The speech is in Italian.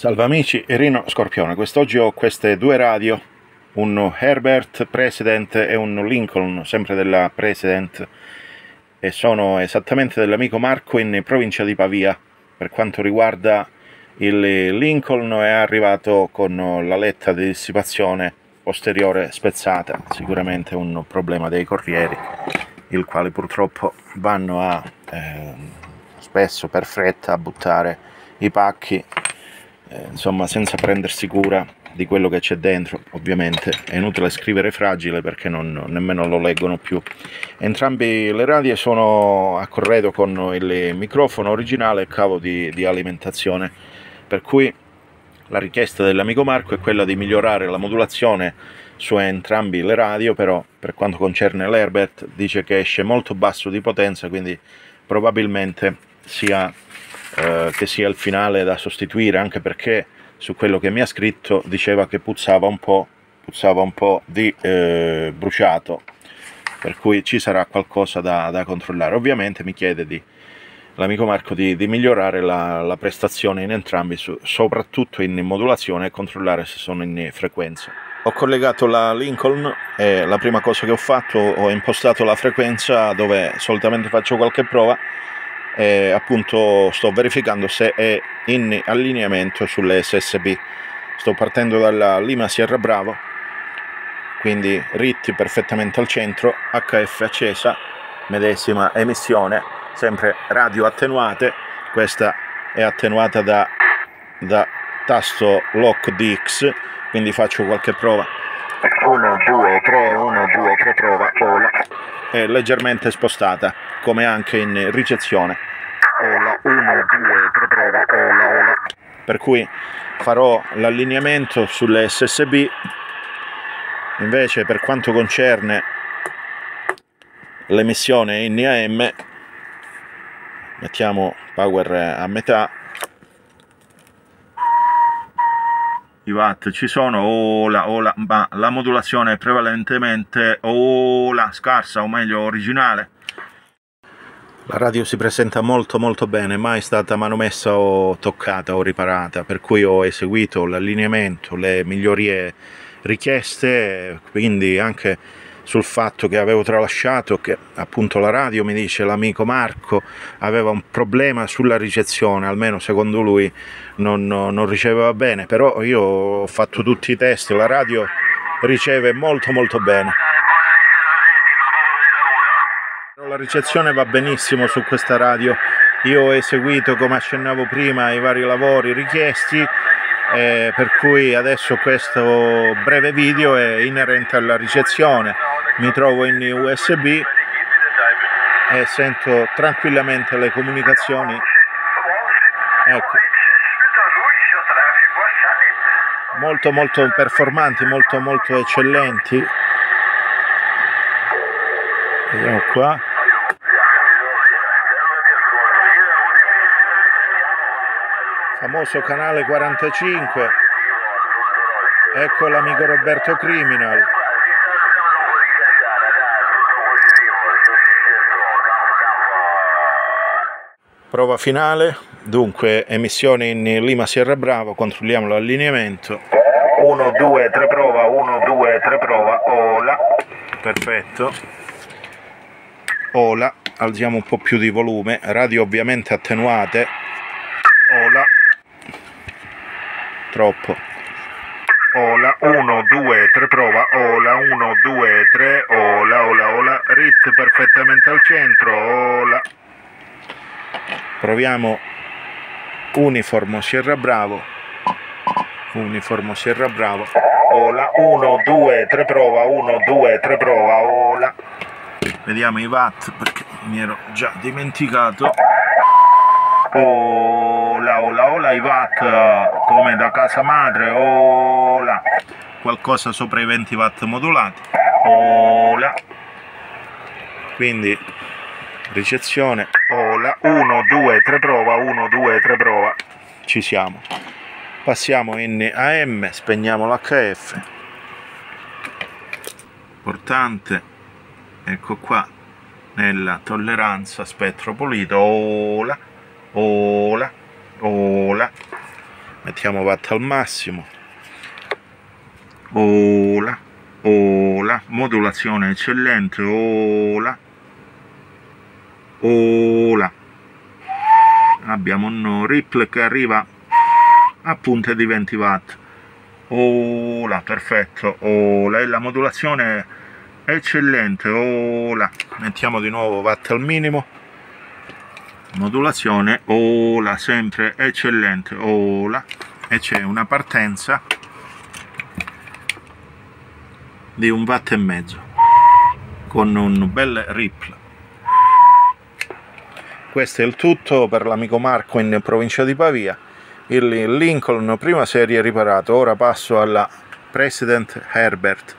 Salve amici, Rino Scorpione. Quest'oggi ho queste due radio, un Herbert President e un Lincoln, sempre della President, e sono esattamente dell'amico Marco in provincia di Pavia. Per quanto riguarda il Lincoln è arrivato con la letta di dissipazione posteriore spezzata, sicuramente un problema dei corrieri, il quale purtroppo vanno a eh, spesso per fretta a buttare i pacchi eh, insomma senza prendersi cura di quello che c'è dentro ovviamente. È inutile scrivere fragile perché non, nemmeno lo leggono più. Entrambe le radie sono a corredo con il microfono originale e cavo di, di alimentazione. Per cui la richiesta dell'amico Marco è quella di migliorare la modulazione su entrambi le radio però per quanto concerne l'Herbert dice che esce molto basso di potenza quindi probabilmente sia eh, che sia il finale da sostituire, anche perché su quello che mi ha scritto diceva che puzzava un po', puzzava un po di eh, bruciato, per cui ci sarà qualcosa da, da controllare. Ovviamente mi chiede di, l'amico Marco di, di migliorare la, la, prestazione in entrambi, su, soprattutto in modulazione e controllare se sono in frequenza. Ho collegato la Lincoln e la prima cosa che ho fatto ho impostato la frequenza dove solitamente faccio qualche prova e appunto sto verificando se è in allineamento sulle SSB sto partendo dalla Lima Sierra Bravo quindi RIT perfettamente al centro HF accesa medesima emissione sempre radio attenuate. Questa è attenuata da, da tasto lock DX quindi faccio qualche prova. 1 2 3 1 2 3 prova ola. È leggermente spostata come anche in ricezione ola 1 2 3 prova ola ola. Per cui farò l'allineamento sulle SSB invece per quanto concerne l'emissione in AM mettiamo power a metà. I watt ci sono o la, la, ma la modulazione è prevalentemente o la scarsa o meglio originale la radio si presenta molto molto bene mai stata manomessa o toccata o riparata per cui ho eseguito l'allineamento le migliorie richieste quindi anche sul fatto che avevo tralasciato che appunto la radio mi dice l'amico Marco aveva un problema sulla ricezione almeno secondo lui non, non riceveva bene però io ho fatto tutti i test la radio riceve molto molto bene la ricezione va benissimo su questa radio. Io ho eseguito come accennavo prima i vari lavori richiesti eh, per cui adesso questo breve video è inerente alla ricezione. Mi trovo in USB e sento tranquillamente le comunicazioni. Ecco. Molto molto performanti molto molto eccellenti. Vediamo qua famoso canale 45 ecco l'amico Roberto Criminal. Prova finale. Dunque emissione in Lima Sierra Bravo. Controlliamo l'allineamento. 1 2 3 prova. 1 2 3 prova. Ola. Perfetto. Ola. Alziamo un po' più di volume. Radio ovviamente attenuate ola troppo. Ola 1 2 3 prova. Ola 1 2 3 ola ola ola. Rit perfettamente al centro. Ola. Proviamo. Uniformo Sierra Bravo. Uniformo Sierra Bravo. Ola 1 2 3 prova. 1 2 3 prova. Ola. Vediamo i watt perché mi ero già dimenticato. Ola ola ola i watt come da casa madre ola. Qualcosa sopra i 20 watt modulati ola. Quindi ricezione ola. 1 2 3 prova 1 2 3 prova. Ci siamo. Passiamo in AM spegniamo l'HF portante ecco qua nella tolleranza spettro pulito ola ola ola. Mettiamo watt al massimo. Ola ola. Modulazione eccellente. Ola. Ola. Abbiamo un ripple che arriva a punte di 20 watt. Ola perfetto. Ola. E la modulazione eccellente. Ola. Mettiamo di nuovo watt al minimo modulazione ola sempre eccellente ola e c'è una partenza di un watt e mezzo con un bel ripple. Questo è il tutto per l'amico Marco in provincia di Pavia. Il Lincoln prima serie riparato ora passo alla President Herbert